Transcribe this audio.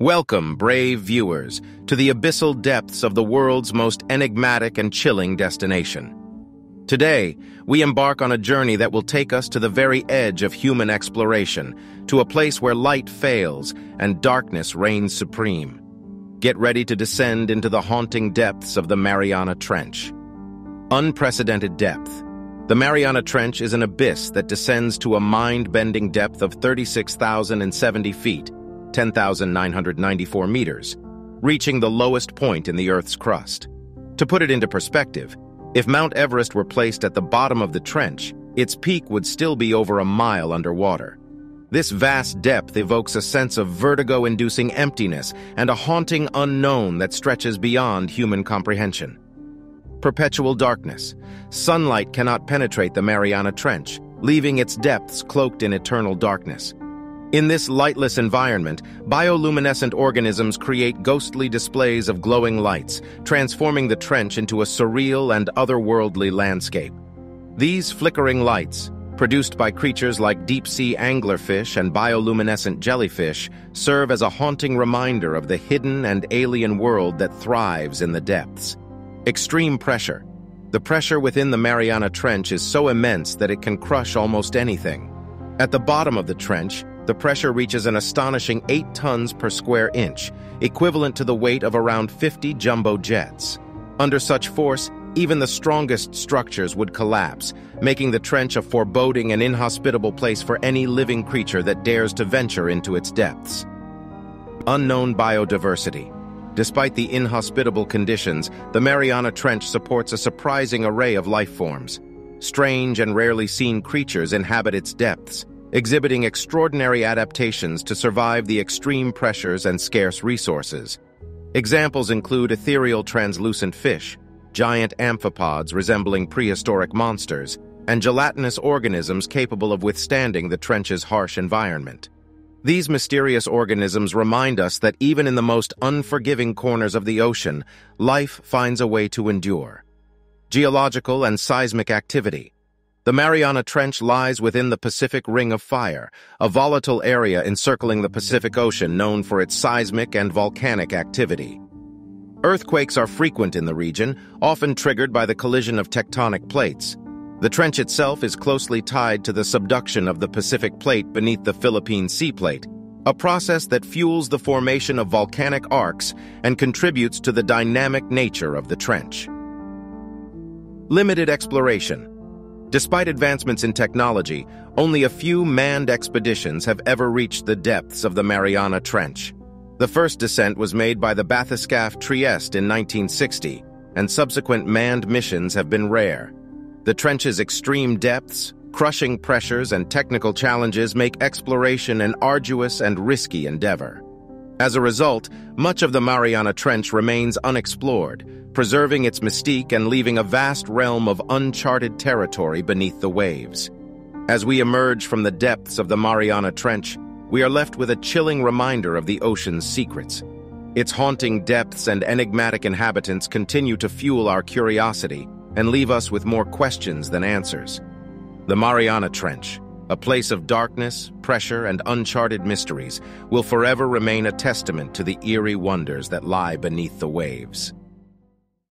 Welcome, brave viewers, to the abyssal depths of the world's most enigmatic and chilling destination. Today, we embark on a journey that will take us to the very edge of human exploration, to a place where light fails and darkness reigns supreme. Get ready to descend into the haunting depths of the Mariana Trench. Unprecedented depth. The Mariana Trench is an abyss that descends to a mind-bending depth of 36,070 feet, 10,994 meters, reaching the lowest point in the Earth's crust. To put it into perspective, if Mount Everest were placed at the bottom of the trench, its peak would still be over a mile underwater. This vast depth evokes a sense of vertigo-inducing emptiness and a haunting unknown that stretches beyond human comprehension. Perpetual darkness. Sunlight cannot penetrate the Mariana Trench, leaving its depths cloaked in eternal darkness. In this lightless environment, bioluminescent organisms create ghostly displays of glowing lights, transforming the trench into a surreal and otherworldly landscape. These flickering lights, produced by creatures like deep-sea anglerfish and bioluminescent jellyfish, serve as a haunting reminder of the hidden and alien world that thrives in the depths. Extreme pressure. The pressure within the Mariana Trench is so immense that it can crush almost anything. At the bottom of the trench, the pressure reaches an astonishing 8 tons per square inch, equivalent to the weight of around 50 jumbo jets. Under such force, even the strongest structures would collapse, making the trench a foreboding and inhospitable place for any living creature that dares to venture into its depths. Unknown biodiversity. Despite the inhospitable conditions, the Mariana Trench supports a surprising array of life forms. Strange and rarely seen creatures inhabit its depths, exhibiting extraordinary adaptations to survive the extreme pressures and scarce resources. Examples include ethereal translucent fish, giant amphipods resembling prehistoric monsters, and gelatinous organisms capable of withstanding the trench's harsh environment. These mysterious organisms remind us that even in the most unforgiving corners of the ocean, life finds a way to endure. Geological and seismic activity, the Mariana Trench lies within the Pacific Ring of Fire, a volatile area encircling the Pacific Ocean known for its seismic and volcanic activity. Earthquakes are frequent in the region, often triggered by the collision of tectonic plates. The trench itself is closely tied to the subduction of the Pacific Plate beneath the Philippine Sea Plate, a process that fuels the formation of volcanic arcs and contributes to the dynamic nature of the trench. Limited exploration. Despite advancements in technology, only a few manned expeditions have ever reached the depths of the Mariana Trench. The first descent was made by the bathyscaphe Trieste in 1960, and subsequent manned missions have been rare. The trench's extreme depths, crushing pressures, and technical challenges make exploration an arduous and risky endeavor. As a result, much of the Mariana Trench remains unexplored, preserving its mystique and leaving a vast realm of uncharted territory beneath the waves. As we emerge from the depths of the Mariana Trench, we are left with a chilling reminder of the ocean's secrets. Its haunting depths and enigmatic inhabitants continue to fuel our curiosity and leave us with more questions than answers. The Mariana Trench, a place of darkness, pressure, and uncharted mysteries, will forever remain a testament to the eerie wonders that lie beneath the waves.